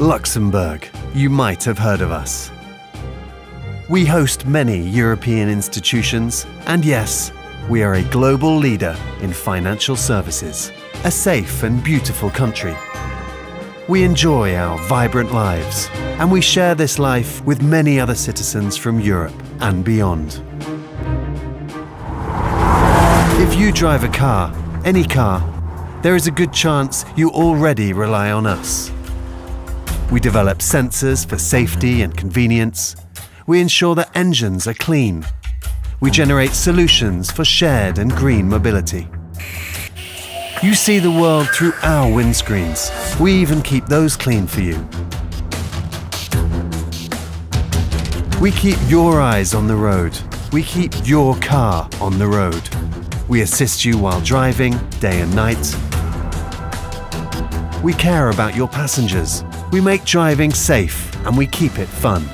Luxembourg. You might have heard of us. We host many European institutions, and yes, we are a global leader in financial services. A safe and beautiful country. We enjoy our vibrant lives, and we share this life with many other citizens from Europe and beyond. If you drive a car, any car, there is a good chance you already rely on us. We develop sensors for safety and convenience. We ensure that engines are clean. We generate solutions for shared and green mobility. You see the world through our windscreens. We even keep those clean for you. We keep your eyes on the road. We keep your car on the road. We assist you while driving, day and night. We care about your passengers. We make driving safe and we keep it fun.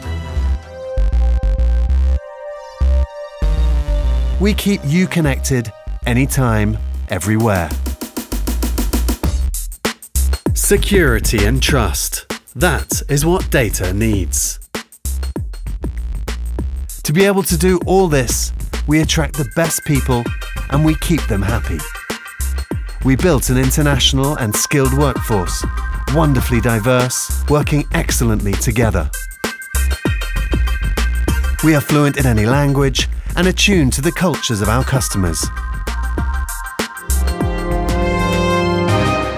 We keep you connected anytime, everywhere. Security and trust. That is what data needs. To be able to do all this, we attract the best people and we keep them happy. We built an international and skilled workforce wonderfully diverse, working excellently together. We are fluent in any language and attuned to the cultures of our customers.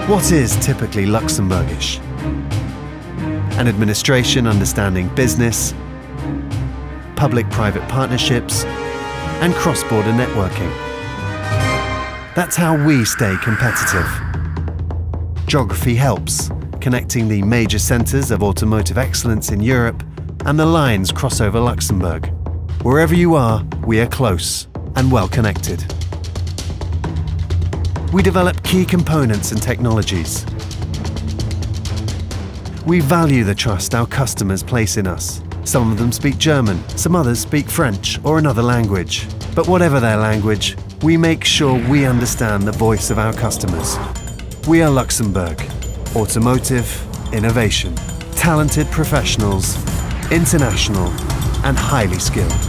What is typically Luxembourgish? An administration understanding business, public-private partnerships, and cross-border networking. That's how we stay competitive. Geography helps, connecting the major centres of automotive excellence in Europe and the lines cross over Luxembourg. Wherever you are, we are close and well connected. We develop key components and technologies. We value the trust our customers place in us. Some of them speak German, some others speak French or another language. But whatever their language, we make sure we understand the voice of our customers. We are Luxembourg, automotive, innovation, talented professionals, international, and highly skilled.